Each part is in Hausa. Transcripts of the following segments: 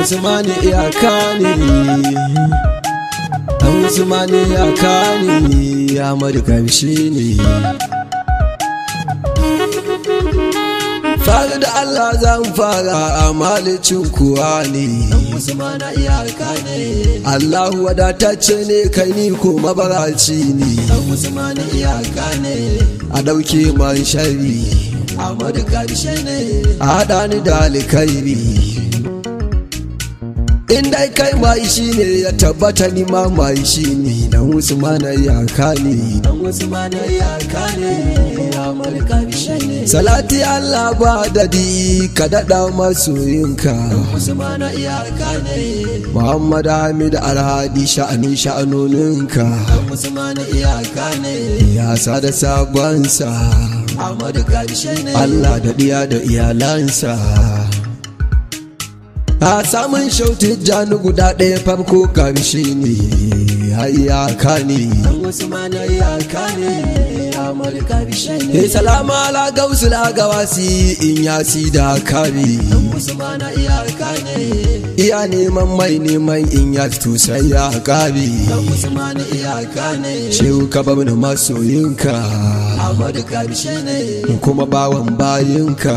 Usmani iyaka ne Dan Usmani iyaka ne ya ƙarshe ne Fara da Allah zan fara a malicin kuwa ne. Dan Usmani iyaka ne. Allahu wadatacce ne kai ni ko mabaraci ne. Dan Usmani iyaka ne. A ɗauke man shari ƙarshe ne. A haɗa ni da alkhairi. In dai kai mai shi ne ya tabbata ni ma mai shi ne dan usmana iyaka ne dan usmana iyaka ne ya malika ne. Salati allah ba daɗi ka dada masoyinka. Dan usmana muhammad hamid alhadi sha'ani sha'anoninka. Dan usmana iyaka ne ya sada ƙarshe ne. Allah da diya da iyalansa. A samun shautin jani guda ɗaya farko ƙarshe ne hayyaka ne ne salama ala gausul agawasi in ya si da kare iya neman mai neman in ya sai ya kare shehu ka bar ni masoyinka. Kuma bawan bayinka.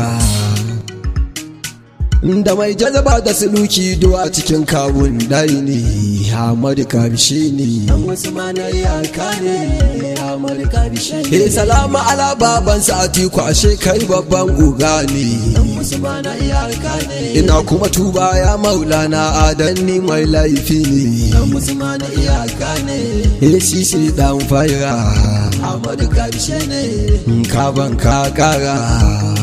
Da mai jazaba da suluki duwa cikin kawun dai ne hamadu ƙarshe ne. E salama ala baban atiku ashe kai babban guga ne. Ina kuma tuba ya maulana adanni mai laifi ne. E sisi dan fara kaban ka kara.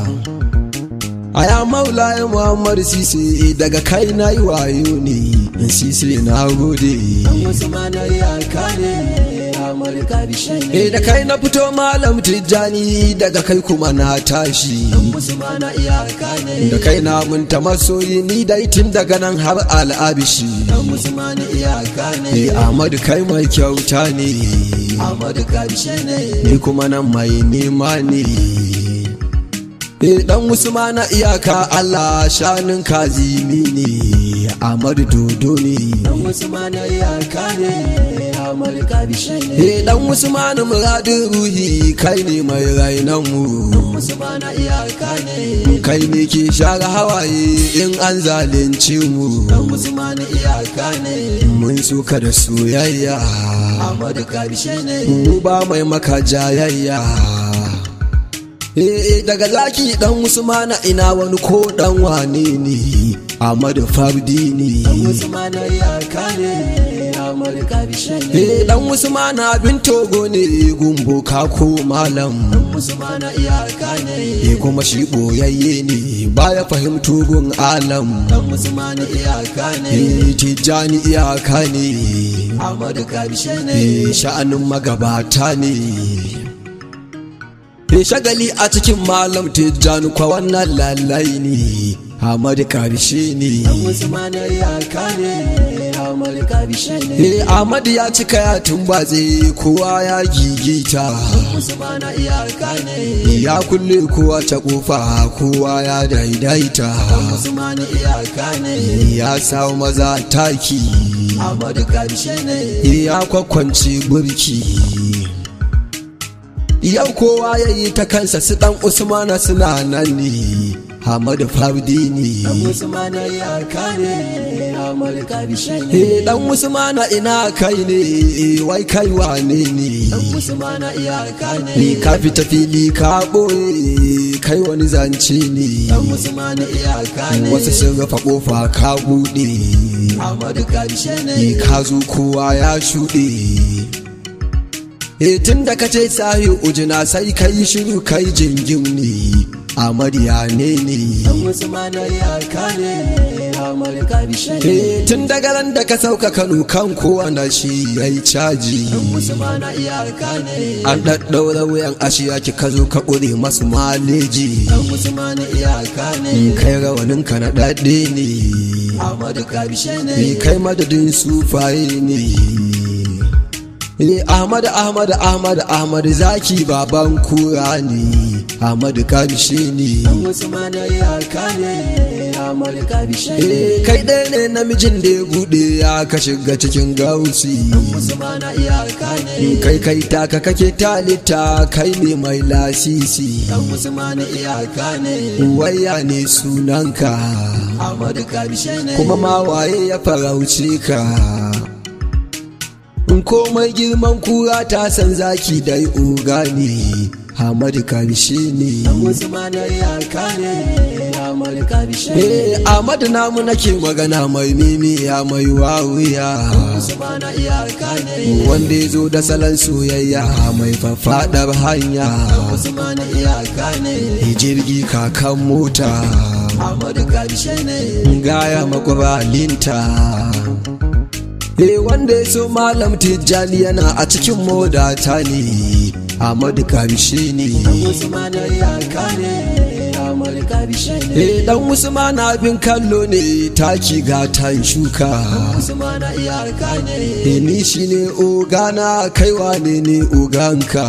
A ya maula ya muhammad sise daga kai na yi wayo ne. Sise na gode. E da kai na fito malam tijjani daga kai kuma na tashi. Da kai na munta masoyi ni dai tun daga nan har al'abishi. E ahmadu kai mai kyauta ne. Ni kuma nan mai nema ne. Dan usmana iyaka Allah shanin kazimi ne Ahmadu Dodo ne. Dan usmana iyaka ne Kabishe ne. Dan usmana muradin ruhi kai ne mai rainan mu. Dan usmana iyaka ne. Kai ne ke share hawaye in an zalunci mu. Dan iyaka ne. Mun suka da soyayya. Ahmadu Kabishe ne. Mu ba mai maka jayayya. Eh daga zaki dan Usmana ina wani ko dan wane ne? Ahmadu Fardi ne Dan Usmana ya kare. Ahmadu Kabishe ne. Eh dan Usmana bin Togo ne. Gumbo ka ko malam. Dan Usmana ya kare. Eh kuma shi boyayye ne. Baya fahimto gun alam. Dan Usmana ya kare. Eh Tijani iyaka ne Ahmadu Kabishe ne. Sha'anin magabata ne. Bai shagali a cikin malam tijjani kwa wannan lalai ne Ahmadu ƙarshe ne. Eh Ahmadu ya cika ya tumbatse kowa ya gigita. Ya kulle kowa ta ƙofa kowa ya daidaita. Ya samu maza taki. Ya kwakwanci burki yau kowa ya yi ta kansa su dan usmana suna nan ne. Hamadu fardi ne. Eh dan usmana ina kai ne wai kai wane ne? Ni ka fita fili ka ɓoye kai wani zance ne. Wasu sun rufe ƙofa ka buɗe ka zo kowa ya shuɗe. E tun da ka ce sahi ujina sai kai shiru kai jingim ne. Amadiya ne ne Dan Usman ya kane Ahmad Kabishe ne E tun daga ran da ka sauka Kano kan shi caji. Dan Usman ya kane An ɗaɗɗaura wuyan ashiya ki ka zo ka ƙure masu maleji. Kane Kai rawanin ka na ɗaɗe ne. Ne. Kai madadin sufaye ne. Eh Ahmad Ahmad Ahmad Ahmad zaki baban kura ne. Ahmad kamshi ne Dan Usman ya kane Ahmad Kabishe ne Eh kai ɗaya ne namijin da ya buɗe ya ka shiga cikin gausi. Usman ya kane Kai kai taka kake talita kai ne mai lasisi. Usman ya Waya ne. Sunanka? Ahmad Kabishe ne kuma ma waye ya farauce ka? In komai girman kura ta san zaki dai oga ne hamadu ƙarshe ne. Ya eh ahmadu namu nake magana mai mimiya mai wawuya ya wanda ya zo da salon soyayya mai faffadar hanya. Ya jirgi kakan mota. Gaya makwabalinta Eh wanda ya so malam tijjani yana a cikin modata ne. Ahmadu ƙarshe ne. Ahmad Kabishe ne. Eh dan Usman abin kallo ne taki shuka. Usman ya kane Eh ni shine ogana kaiwa ne ne oganka?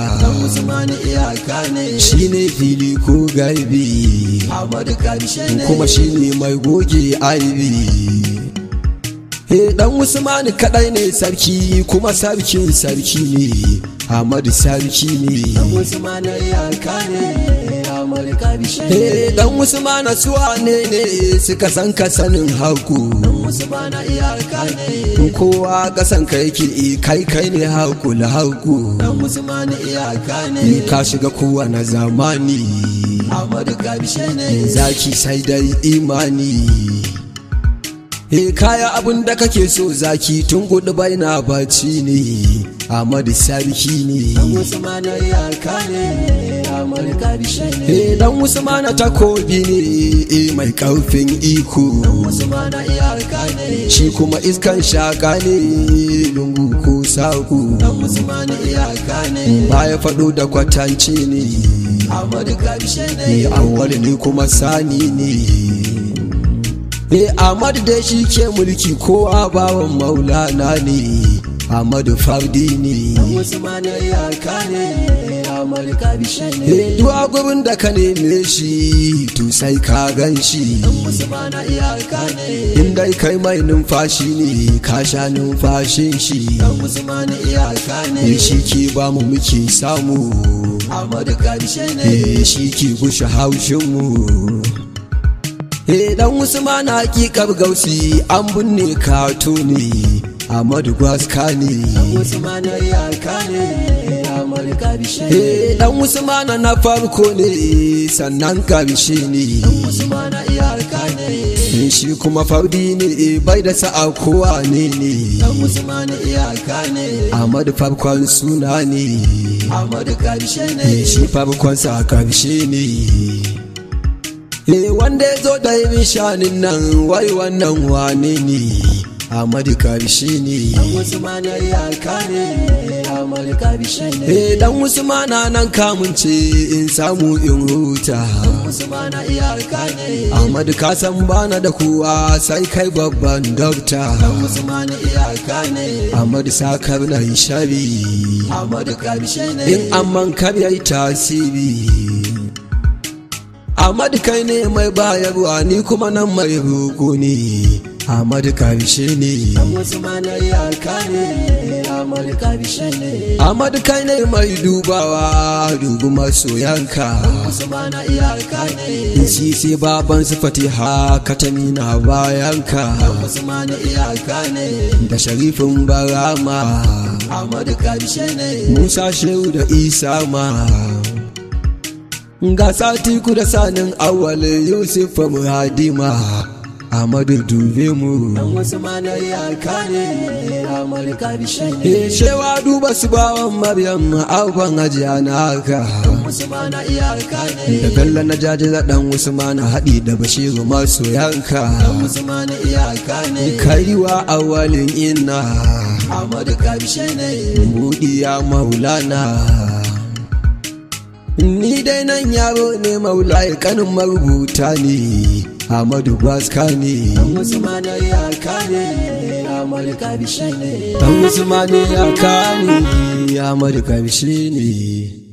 Kane shine fili ko gaibi? Ahmad Kabishe ne. Kuma shine mai goge aibi Eh dan Usman kadai ne sarki kuma sarkin sarki ne. Ahmadu sarki ne. Usman ya kane Ahmad Kabishe ne. Eh dan Usman suwa ne ne suka san ka sanin haku Usman ya kane kowa kasan ka yake kai kai ne haku la haku Usman ya kane ka shiga kowane zamani. Ahmad Kabishe ne. Zaki sai dai imani. E kaya abin da kake so zaki tun gudu bai na bacci ne. Ahmadu sarki ne. Usman ya kane Ahmad Kabishe ne. E dan Usmana takobi ne e mai ƙarfin iko. Kane shi kuma iskan shaka ne lungu ko saku Usman ya kane baya faɗo da kwatance ne. Ahmad Kabishe e ne awwal ne kuma sani ne. E Ahmadu da shi ke mulki kowa bawan maulana ne. Ahmadu fardi ne. Usman ya kane Ahmad Kabishe ne. E duwa gurin da ka neme shi to sai ka gan shi. Usman ya kane in dai kai mai numfashi ne ka sha numfashin shi. Usman e shi ke ba mu muke samu. Ahmad Kabishe ne. E shi ke gushe haushinmu e dan usman hakikar gausi an binne kato ne Ahmadu gwaska ne. Usman ya kane Ahmad Kabishe ne. E dan usman na farko ne sannan ƙarshe ne. Usman ya kane shi kuma fardi ne bai da sa'a kowa ne ne. Usman ya kane Ahmadu farkon suna ne. Ahmad Kabishe e ne shi farkon sa ƙarshe ne. E wanda ya zo da yin shanin nan wai wannan wane ne Ahmadu ƙarshe ne Usman ya kane Ahmad Kabishe ne. Dan usmana nan kamun ce in samu in huta. Ya kane Ahmadu ka san bana da kowa sai kai babban dokta. Usman ya kane Ahmadu sakar na yi shari Ahmad Kabishe ne. In amman kar yayi tasiri. Ahmadu kai ne mai bayarwa ni kuma nan mai roƙo ne. Ahmadu ƙarshe ne. Ahmad kai ne mai dubawa dubu masoyanka. Kane Sisi baban su fatiha katami na bayanka. Da sharifin barama. Ahmad Musa Shehu da Isa ma. Ga sati ku da sanin awal Yusuf Muhadima Ahmadu dube mu. Dan wasu mana iyaka ne Ahmadu ƙarshe ne Eh, shewa duba su bawan Maryam abban hajiya na haka wasu mana iyaka ne da bello na jaji dan Usman haɗi da Bashiru masu yanka. Wasu mana iyaka ne kaiwa awalin inna. Ahmadu ƙarshe ne buɗiya maulana. Ni dai nan yaro ne maulai kanin marubuta ne Ahmadu Baska ne. Wasu mana iyaka ne Ahmadu ƙarshe ne. Dan ya Ahmadu ƙarshe ne.